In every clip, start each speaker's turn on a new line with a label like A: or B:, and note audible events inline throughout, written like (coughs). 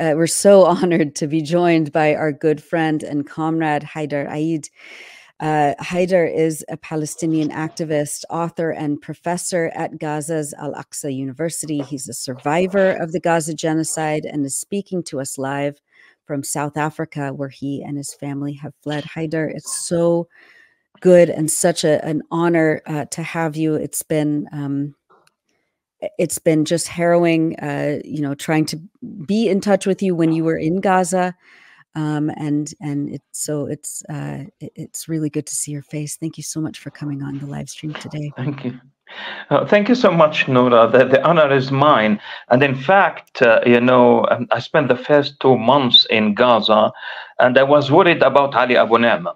A: uh, we're so (laughs) honored to be joined by our good friend and comrade Haidar Eid. Uh, Haidar is a Palestinian activist, author, and professor at Gaza's Al Aqsa University. He's a survivor of the Gaza genocide and is speaking to us live from South Africa, where he and his family have fled. Haidar, it's so good and such a, an honor uh, to have you. It's been um, it's been just harrowing, uh, you know, trying to be in touch with you when you were in Gaza, um, and and it's so it's uh, it's really good to see your face. Thank you so much for coming on the live stream today.
B: Thank you. Uh, thank you so much, Nora. The, the honor is mine. And in fact, uh, you know, um, I spent the first two months in Gaza, and I was worried about Ali Abunimah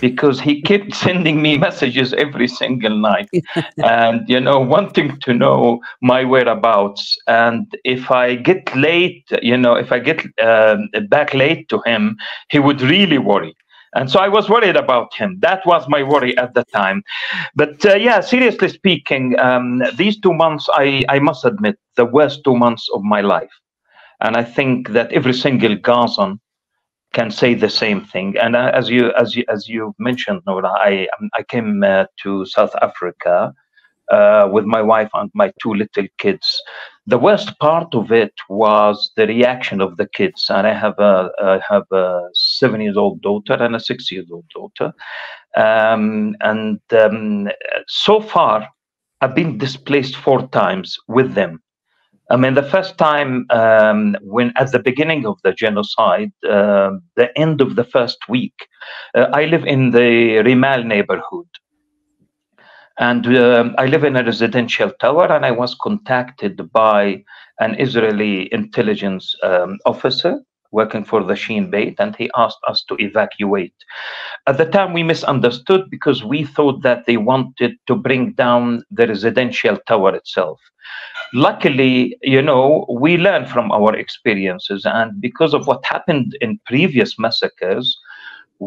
B: because he kept (laughs) sending me messages every single night. (laughs) And you know wanting to know my whereabouts and if i get late you know if i get um, back late to him he would really worry. And so i was worried about him. That was my worry at the time. But uh, yeah seriously speaking um, these two months I, I must admit the worst two months of my life. And i think that every single gazan can say the same thing. And uh, as you as you as you mentioned, Nora, I um, I came uh, to South Africa uh, with my wife and my two little kids. The worst part of it was the reaction of the kids. And I have a I have a seven years old daughter and a six years old daughter, um, and um, so far I've been displaced four times with them. I mean, the first time um, when at the beginning of the genocide, uh, the end of the first week, uh, I live in the Rimal neighborhood. And uh, I live in a residential tower, and I was contacted by an Israeli intelligence um, officer working for the Shin Bet, and he asked us to evacuate. At the time, we misunderstood because we thought that they wanted to bring down the residential tower itself luckily, you know, we learn from our experiences. And because of what happened in previous massacres,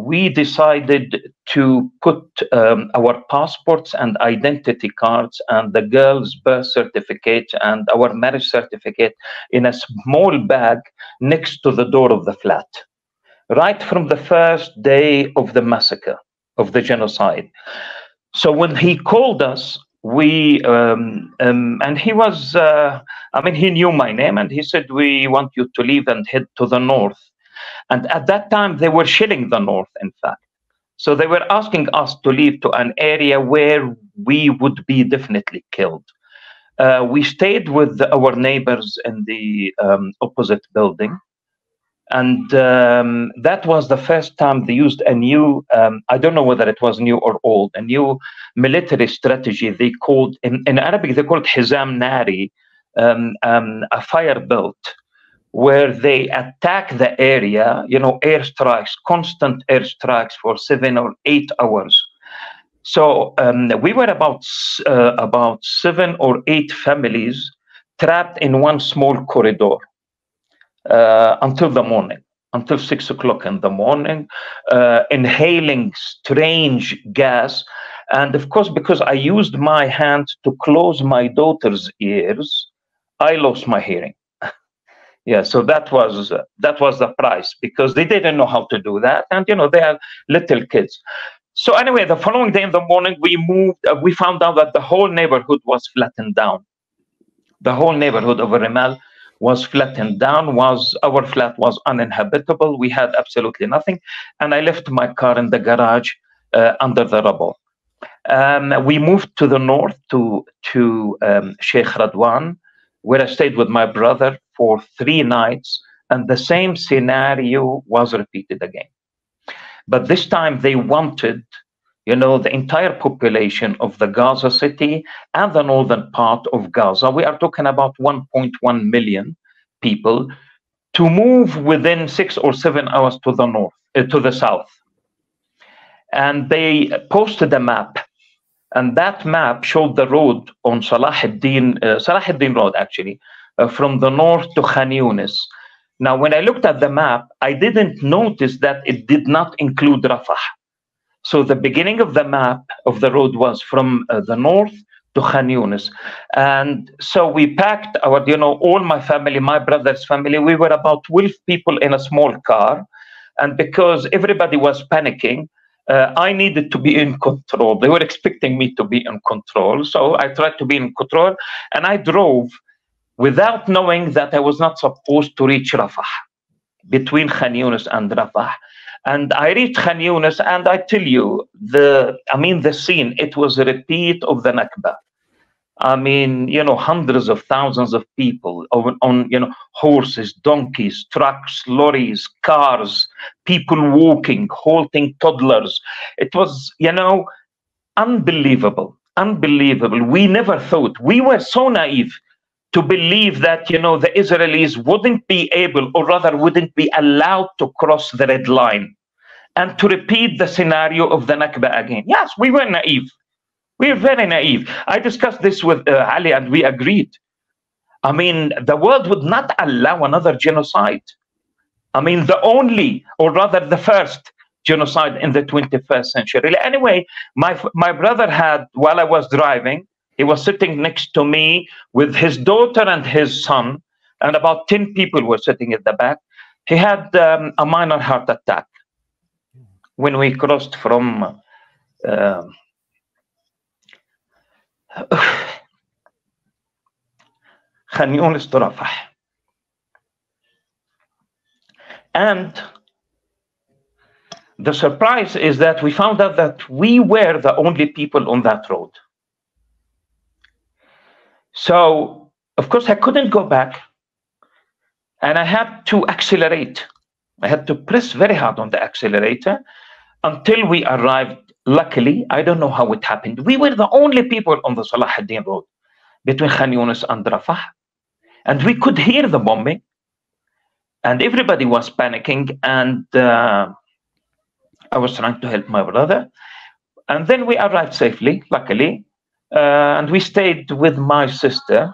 B: we decided to put um, our passports and identity cards and the girl's birth certificate and our marriage certificate in a small bag next to the door of the flat, right from the first day of the massacre, of the genocide. So when he called us, we um, um, and he was uh, i mean he knew my name and he said we want you to leave and head to the north and at that time they were shelling the north in fact. So they were asking us to leave to an area where we would be definitely killed. Uh, we stayed with our neighbors in the um, opposite building. And um, that was the first time they used a new um, i don't know whether it was new or old a new military strategy they called in, in arabic they called hizam nari um, um, a fire belt where they attack the area you know airstrikes constant airstrikes for seven or eight hours so um, we were about uh, about seven or eight families trapped in one small corridor uh, until the morning, until six o'clock in the morning, uh, inhaling strange gas. And of course, because I used my hand to close my daughter's ears, I lost my hearing. Yeah, so that was that was the price because they didn't know how to do that, and you know they are little kids. So anyway, the following day in the morning, we moved. Uh, we found out that the whole neighborhood was flattened down. The whole neighborhood of Rimal was flattened down was our flat was uninhabitable we had absolutely nothing and i left my car in the garage uh, under the rubble um, we moved to the north to to um, sheikh radwan where i stayed with my brother for three nights and the same scenario was repeated again but this time they wanted you know, the entire population of the Gaza city and the northern part of Gaza, we are talking about 1.1 million people, to move within six or seven hours to the north, uh, to the south. And they posted a map, and that map showed the road on Salah ad-Din, uh, Salah ad-Din Road, actually, uh, from the north to Khan Yunis. Now, when I looked at the map, I didn't notice that it did not include Rafah. So the beginning of the map of the road was from uh, the north to Khan Yunis. And so we packed our, you know, all my family, my brother's family. We were about 12 people in a small car. And because everybody was panicking, uh, I needed to be in control. They were expecting me to be in control. So I tried to be in control. And I drove without knowing that I was not supposed to reach Rafah, between Khan Yunis and Rafah. And I reached Khan Yunis, and I tell you, the I mean, the scene, it was a repeat of the Nakba. I mean, you know, hundreds of thousands of people on, on, you know, horses, donkeys, trucks, lorries, cars, people walking, halting toddlers. It was, you know, unbelievable, unbelievable. We never thought, we were so naive to believe that, you know, the Israelis wouldn't be able, or rather wouldn't be allowed to cross the red line and to repeat the scenario of the Nakba again. Yes, we were naive we're very naive. I discussed this with uh, Ali and we agreed. I mean, the world would not allow another genocide. I mean, the only, or rather the first genocide in the 21st century. Anyway, my, my brother had, while I was driving, he was sitting next to me with his daughter and his son, and about 10 people were sitting at the back. He had um, a minor heart attack when we crossed from. Uh, (sighs) And the surprise is that we found out that we were the only people on that road. So, of course, I couldn't go back and I had to accelerate. I had to press very hard on the accelerator until we arrived Luckily, I don't know how it happened. We were the only people on the Salah ad-Din road between Khan Yunis and Rafah. And we could hear the bombing. And everybody was panicking. And uh, I was trying to help my brother. And then we arrived safely, luckily. Uh, and we stayed with my sister.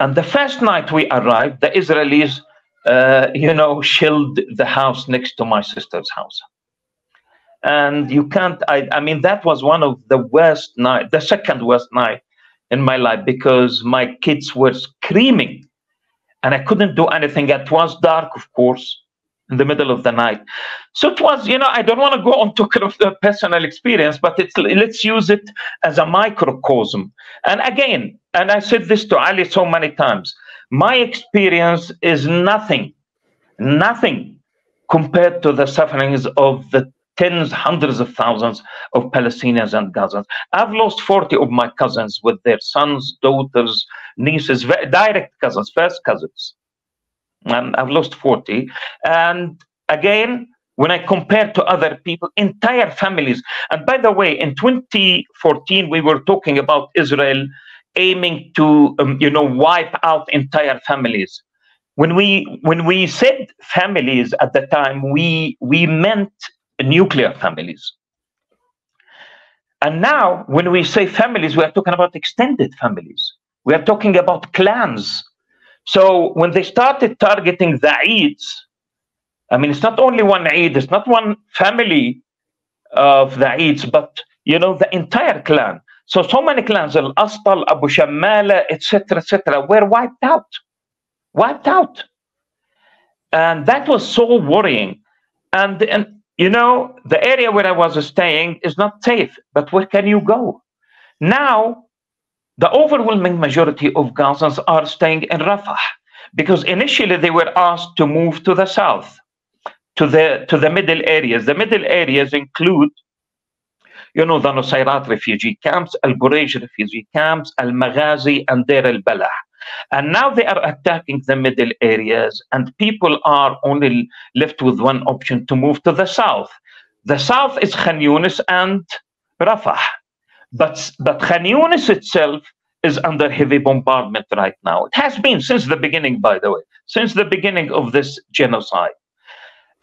B: And the first night we arrived, the Israelis, uh, you know, shelled the house next to my sister's house and you can't I, I mean that was one of the worst night the second worst night in my life because my kids were screaming. And i couldn't do anything. It was dark of course in the middle of the night. So it was you know i don't want to go on (laughs) to kind of the personal experience but it's let's use it as a microcosm. And again and i said this to ali so many times my experience is nothing nothing compared to the sufferings of the tens, hundreds of thousands of Palestinians and Gazans. I've lost 40 of my cousins with their sons, daughters, nieces, direct cousins, first cousins. And I've lost 40. And again, when I compare to other people, entire families. And by the way, in 2014, we were talking about Israel aiming to, um, you know, wipe out entire families. When we when we said families at the time, we we meant nuclear families. And now, when we say families, we are talking about extended families. We are talking about clans. So when they started targeting the Eids, I mean, it's not only one Eid, it's not one family of the Eids, but you know, the entire clan. So so many clans, Al Astal, Abu Shammala, etc., etc., were wiped out. Wiped out. And that was so worrying. And, and you know, the area where I was staying is not safe, but where can you go? Now, the overwhelming majority of Gazans are staying in Rafah because initially they were asked to move to the south, to the to the middle areas. The middle areas include, you know, the Nusayrat refugee camps, Al Burej refugee camps, Al Maghazi, and Deir al Balah. And now they are attacking the middle areas, and people are only left with one option to move to the south. The south is Khan Yunis and Rafah. But, but Khan Yunis itself is under heavy bombardment right now. It has been since the beginning, by the way, since the beginning of this genocide.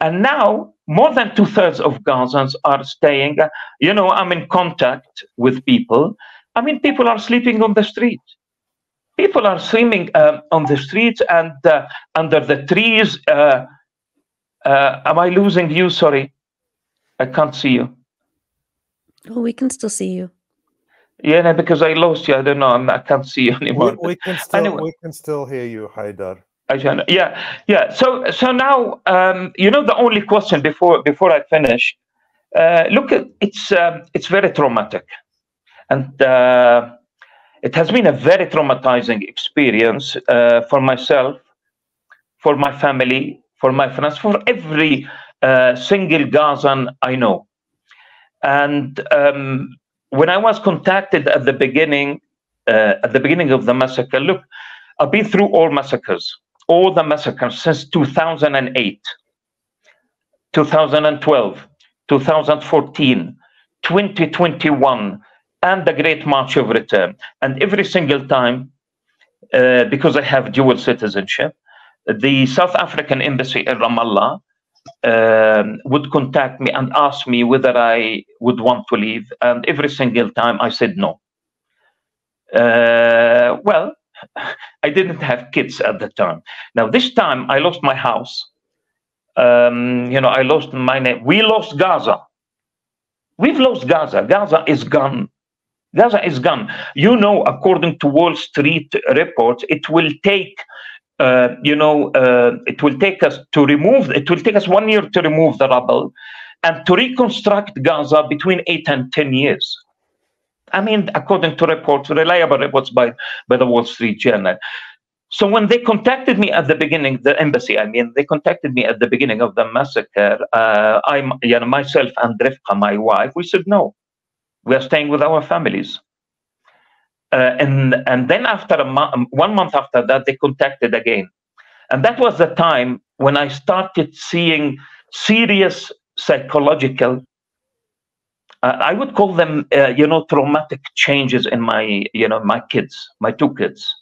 B: And now more than two thirds of Gazans are staying. Uh, you know, I'm in contact with people. I mean, people are sleeping on the street people are swimming uh, on the streets and uh, under the trees. Uh, uh, am I losing you? Sorry, I can't see you.
A: Oh, we can still see you.
B: Yeah, because I lost you. I don't know. I'm, I can not see you (laughs) anymore.
C: We, we can still anyway. we can still hear you, Haidar.
B: Yeah, yeah. So so now um, you know the only question before before I finish. Uh, look, it's um, it's very traumatic, and uh, it has been a very traumatizing experience uh, for myself, for my family, for my friends, for every uh, single Gazan I know. And um, when I was contacted at the beginning, uh, at the beginning of the massacre, look, I've been through all massacres, all the massacres since 2008, 2012, 2014, 2021, and the Great March of Return. And every single time, uh, because I have dual citizenship, the South African embassy in Ramallah um, would contact me and ask me whether I would want to leave. And every single time I said no. Uh, well, (laughs) I didn't have kids at the time. Now, this time I lost my house. Um, you know, I lost my name. We lost Gaza. We've lost Gaza. Gaza is gone. Gaza is gone. You know, according to Wall Street reports, it will take uh, you know, uh, it will take us to remove, it will take us one year to remove the rubble and to reconstruct Gaza between eight and 10 years. I mean, according to reports, reliable reports by, by the Wall Street Journal. So when they contacted me at the beginning, the embassy, I mean, they contacted me at the beginning of the massacre. Uh, I, you know, myself and Rifka, my wife, we said no. We are staying with our families. Uh, and and then after a one month after that, they contacted again, and that was the time when I started seeing serious psychological. Uh, I would call them, uh, you know, traumatic changes in my, you know, my kids, my two kids.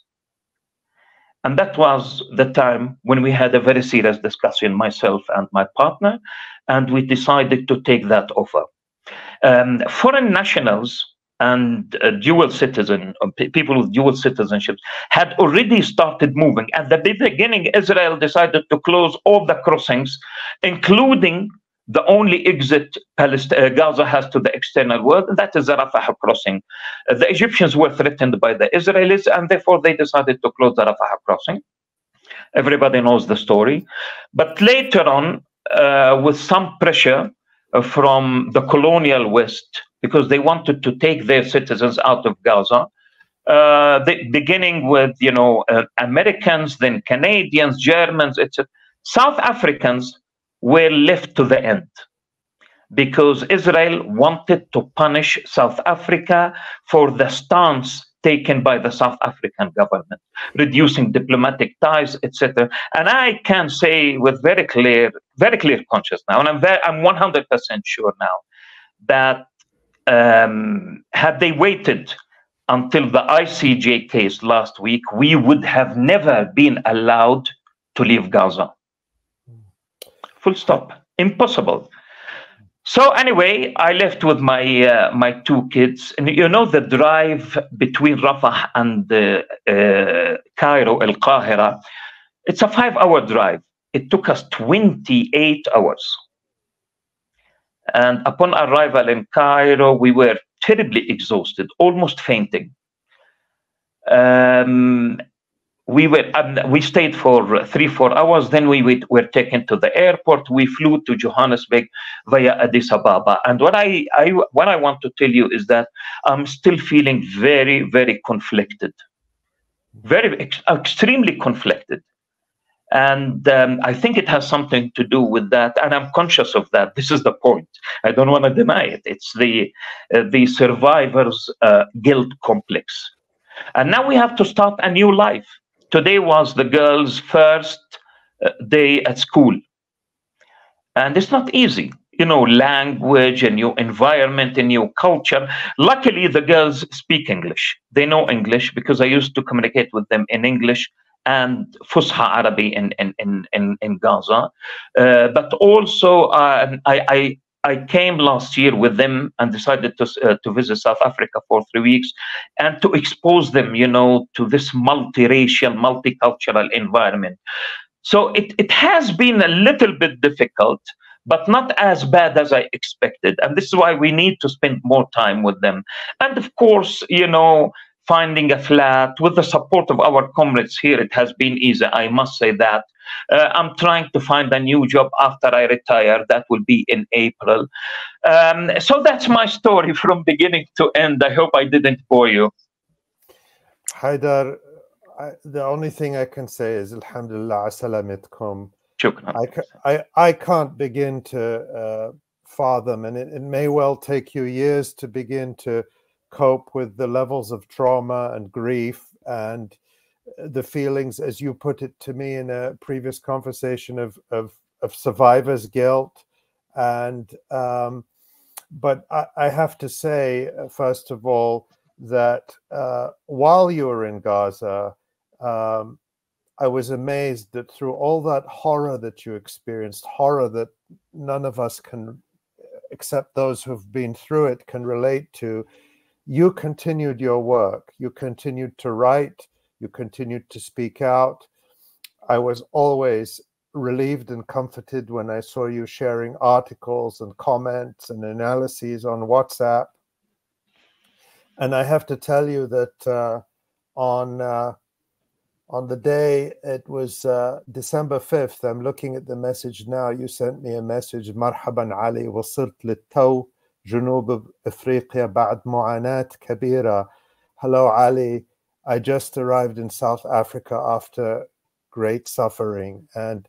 B: And that was the time when we had a very serious discussion, myself and my partner, and we decided to take that offer. Um, foreign nationals and uh, dual citizen uh, people with dual citizenships had already started moving at the beginning israel decided to close all the crossings including the only exit Palest- uh, gaza has to the external world and that is the rafah crossing. Uh, the egyptians were threatened by the israelis and therefore they decided to close the rafah crossing. Everybody knows the story. But later on uh, with some pressure from the colonial west because they wanted to take their citizens out of Gaza. Uh, beginning with you know uh, Americans, then Canadians, Germans, etc. South Africans were left to the end because Israel wanted to punish South Africa for the stance taken by the South African government, reducing diplomatic ties, etc. And I can say with very clear, very clear conscience now, and I'm very, I'm 100% sure now that um, had they waited until the ICJ case last week, we would have never been allowed to leave Gaza. Full stop. Impossible. So anyway, I left with my uh, my two kids, and you know the drive between Rafah and uh, uh, Cairo, El Qahira, it's a five-hour drive. It took us 28 hours. And upon arrival in Cairo, we were terribly exhausted, almost fainting. Um, we were um, we stayed for three four hours. Then we were taken to the airport. We flew to Johannesburg via Addis Ababa. And what I, I what I want to tell you is that I'm still feeling very very conflicted, very ex- extremely conflicted. And um, I think it has something to do with that, and I'm conscious of that. This is the point. I don't want to deny it. It's the uh, the survivor's uh, guilt complex, and now we have to start a new life. Today was the girl's first uh, day at school, and it's not easy. You know, language, and new environment, and new culture. Luckily, the girls speak English. They know English because I used to communicate with them in English and Fusha Arabi in, in, in, in, in Gaza. Uh, but also, uh, I, I, I came last year with them and decided to, uh, to visit South Africa for three weeks and to expose them, you know, to this multiracial, multicultural environment. So it, it has been a little bit difficult, but not as bad as I expected. And this is why we need to spend more time with them. And of course, you know, finding a flat with the support of our comrades here, it has been easy. I must say that. Uh, I'm trying to find a new job after I retire. That will be in April. Um, so that's my story (laughs) from beginning to end. I hope I didn't bore you.
C: Haidar, I, the only thing I can say is Alhamdulillah, salamitkum. I, I, I can't begin to uh, fathom, and it, it may well take you years to begin to cope with the levels of trauma and grief and the feelings, as you put it to me in a previous conversation, of of, of survivor's guilt. And um, but I, I, have to say, uh, first of all, that uh, while you were in Gaza, um, I was amazed that through all that horror that you experienced, horror that none of us can, except those who've been through it, can relate to, you continued your work. You continued to write you continued to speak out. I was always relieved and comforted when I saw you sharing articles and comments and analyses on WhatsApp. And I have to tell you that uh, on uh, on the day it was uh, December 5th, I'm looking at the message now. You sent me a message, مرحبا علي وصلت للتو جنوب افريقيا بعد معاناة كبيرة. Hello Ali, I just arrived in South Africa after great suffering, and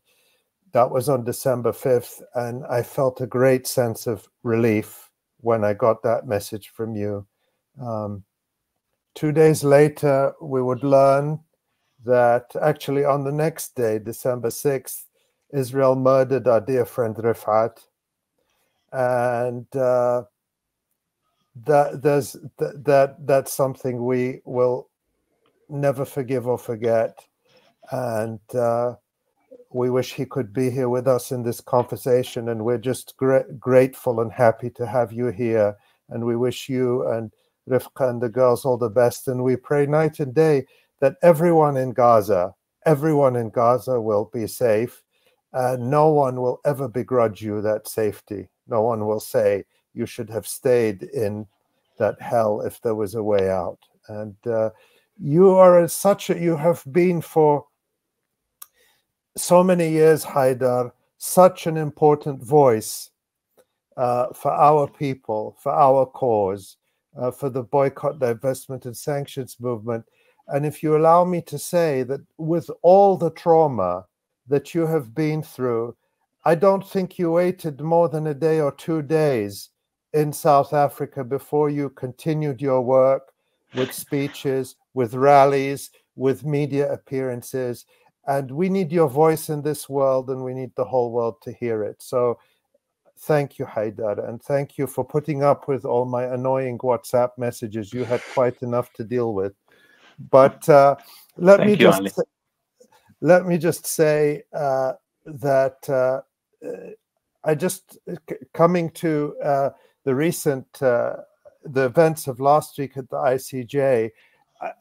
C: that was on December 5th. And I felt a great sense of relief when I got that message from you. Um, two days later, we would learn that actually on the next day, December 6th, Israel murdered our dear friend Rifat. and uh, that there's th- that that's something we will never forgive or forget. And uh, we wish he could be here with us in this conversation. And we're just gra- grateful and happy to have you here. And we wish you and Rifka and the girls all the best. And we pray night and day that everyone in Gaza, everyone in Gaza will be safe. And no one will ever begrudge you that safety. No one will say you should have stayed in that hell if there was a way out. And uh, you are such a, you have been for so many years, Haidar, such an important voice uh, for our people, for our cause, uh, for the boycott, divestment, and sanctions movement. And if you allow me to say that with all the trauma that you have been through, I don't think you waited more than a day or two days in South Africa before you continued your work with speeches, with rallies, with media appearances. And we need your voice in this world, and we need the whole world to hear it. So thank you, Haidar, and thank you for putting up with all my annoying WhatsApp messages. You had quite enough to deal with. But uh, let thank me you, just let me just say uh, that uh, I just coming to uh, the recent uh, the events of last week at the ICJ.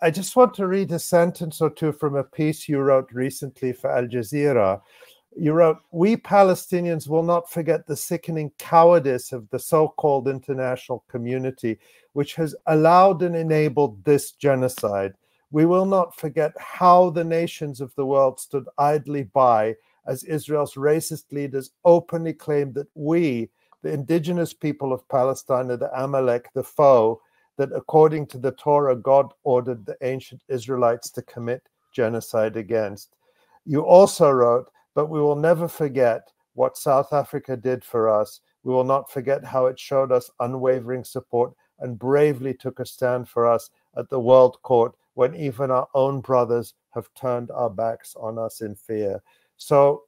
C: I just want to read a sentence or two from a piece you wrote recently for Al Jazeera. You wrote, We Palestinians will not forget the sickening cowardice of the so called international community, which has allowed and enabled this genocide. We will not forget how the nations of the world stood idly by as Israel's racist leaders openly claimed that we, the indigenous people of Palestine, are the Amalek, the foe, that according to the Torah, God ordered the ancient Israelites to commit genocide against. You also wrote, but we will never forget what South Africa did for us. We will not forget how it showed us unwavering support and bravely took a stand for us at the World Court when even our own brothers have turned our backs on us in fear. So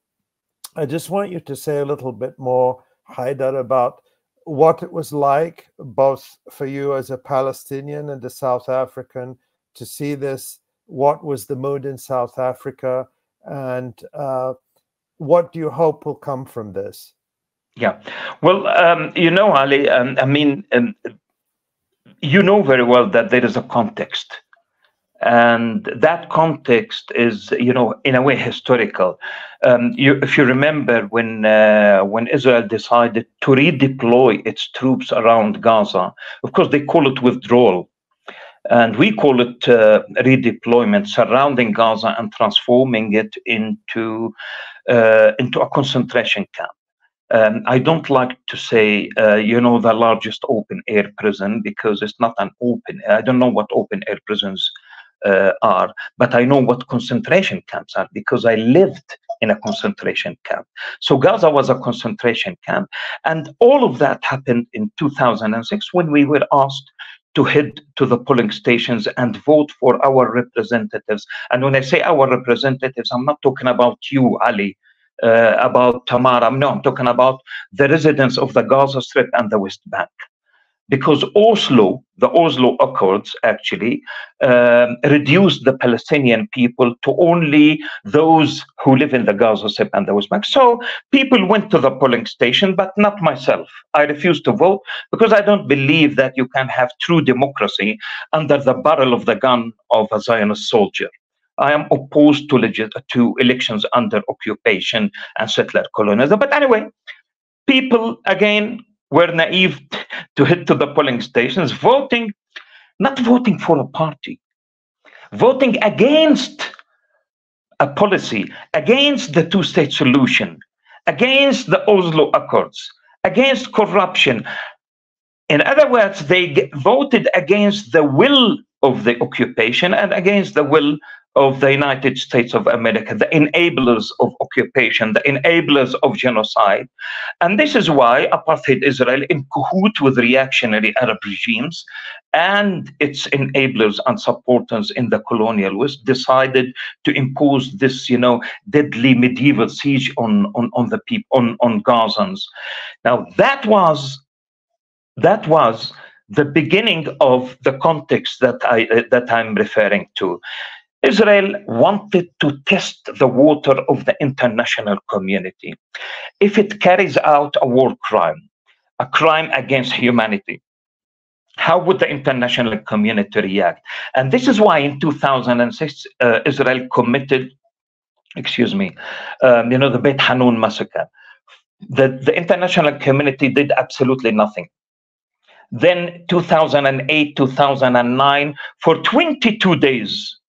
C: I just want you to say a little bit more, Haidar, about what it was like, both for you as a Palestinian and a South African, to see this. What was the mood in South Africa, and uh, what do you hope will come from this?
B: Yeah, well, um, you know, Ali. Um, I mean, um, you know very well that there is a context. And that context is you know in a way historical um, you, if you remember when uh, when israel decided to redeploy its troops around gaza of course they call it withdrawal and we call it uh, redeployment surrounding gaza and transforming it into uh, into a concentration camp um, I don't like to say, uh, you know, the largest open air prison because it's not an open. I don't know what open air prisons uh, are, but I know what concentration camps are because I lived in a concentration camp. So Gaza was a concentration camp. And all of that happened in 2006 when we were asked to head to the polling stations and vote for our representatives. And when I say our representatives, I'm not talking about you, Ali, uh, about Tamara. No, I'm talking about the residents of the Gaza Strip and the West Bank because Oslo, the Oslo Accords actually um, reduced the Palestinian people to only those who live in the Gaza Strip and the West Bank. So people went to the polling station, but not myself. I refused to vote because I don't believe that you can have true democracy under the barrel of the gun of a Zionist soldier. I am opposed to, legit- to elections under occupation and settler colonialism. But anyway, people again were naive (laughs) to head to the polling stations, voting, not voting for a party, voting against a policy, against the two state solution, against the Oslo Accords, against corruption. In other words, they voted against the will of the occupation and against the will of the United States of America, the enablers of occupation, the enablers of genocide. And this is why apartheid Israel, in cahoot with reactionary Arab regimes and its enablers and supporters in the colonial West, decided to impose this, you know, deadly medieval siege on, on, on the people, on, on Gazans. Now, that was that was the beginning of the context that I uh, that I'm referring to. Israel wanted to test the water of the international community. If it carries out a war crime, a crime against humanity, how would the international community react? And this is why in 2006, uh, Israel committed, excuse me, um, you know, the Beit Hanun massacre. The, the international community did absolutely nothing. Then 2008, 2009, for 22 days,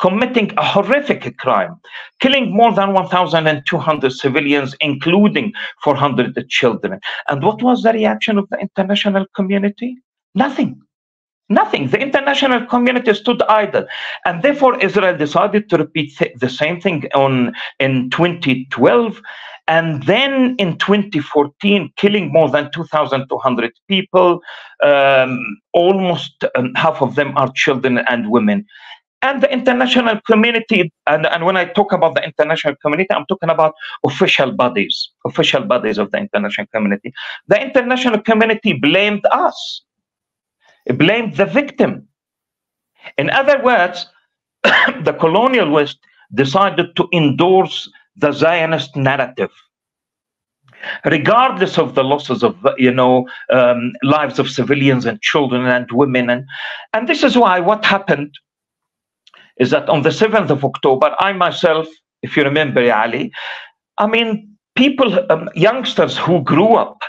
B: committing a horrific crime, killing more than 1,200 civilians, including 400 children. And what was the reaction of the international community? Nothing. Nothing. The international community stood idle. And therefore, Israel decided to repeat th- the same thing on, in 2012. And then in 2014, killing more than 2,200 people, um, almost um, half of them are children and women. And the international community and, and when i talk about the international community i'm talking about official bodies official bodies of the international community. The international community blamed us. It blamed the victim. In other words (coughs) the colonial west decided to endorse the zionist narrative regardless of the losses of you know um, lives of civilians and children and women and and this is why what happened is that on the 7th of October, I myself, if you remember, Ali, I mean, people, um, youngsters who grew up,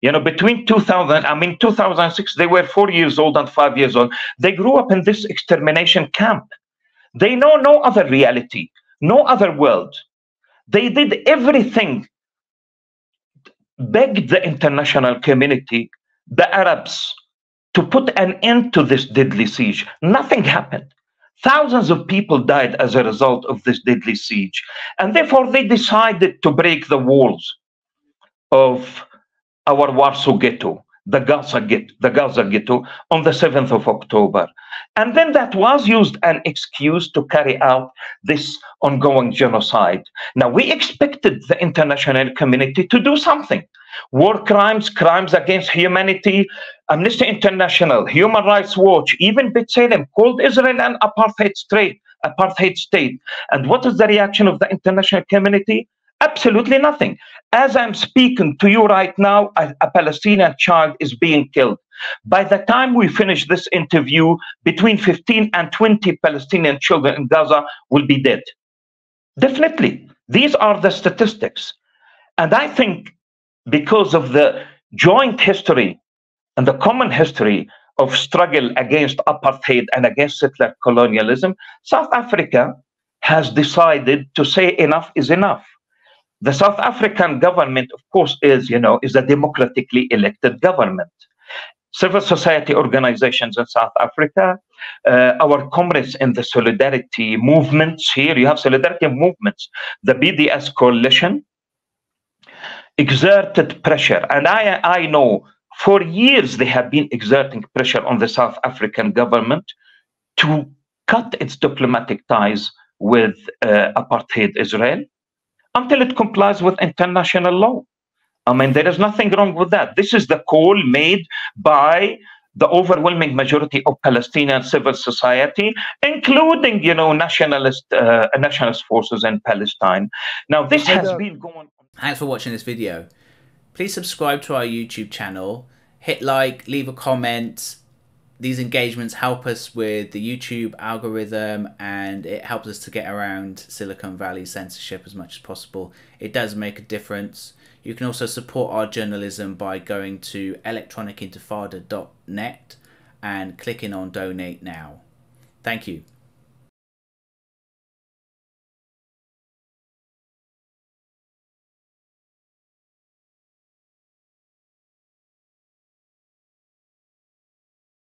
B: you know, between 2000, I mean, 2006, they were four years old and five years old. They grew up in this extermination camp. They know no other reality, no other world. They did everything, begged the international community, the Arabs, to put an end to this deadly siege. Nothing happened. Thousands of people died as a result of this deadly siege. And therefore, they decided to break the walls of our Warsaw ghetto, the Gaza ghetto, the Gaza ghetto on the 7th of October. And then that was used an excuse to carry out this ongoing genocide. Now, we expected the international community to do something war crimes, crimes against humanity. Amnesty International, Human Rights Watch, even B'Tselem called Israel an apartheid state. Apartheid state. And what is the reaction of the international community? Absolutely nothing. As I'm speaking to you right now, a, a Palestinian child is being killed. By the time we finish this interview, between 15 and 20 Palestinian children in Gaza will be dead. Definitely. These are the statistics. And I think because of the joint history and the common history of struggle against apartheid and against settler colonialism, South Africa has decided to say enough is enough. The South African government, of course, is, you know, is a democratically elected government. Civil society organizations in South Africa, uh, our comrades in the solidarity movements here, you have solidarity movements, the BDS coalition exerted pressure. And I, I know for years they have been exerting pressure on the South African government to cut its diplomatic ties with uh, apartheid Israel until it complies with international law. I mean, there is nothing wrong with that. This is the call made by the overwhelming majority of Palestinian civil society, including, you know, nationalist uh, nationalist forces in Palestine. Now, this has been going. on.
D: Thanks for watching this video. Please subscribe to our YouTube channel, hit like, leave a comment, these engagements help us with the YouTube algorithm and it helps us to get around Silicon Valley censorship as much as possible. It does make a difference. You can also support our journalism by going to electronicintifada.net and clicking on donate now. Thank you.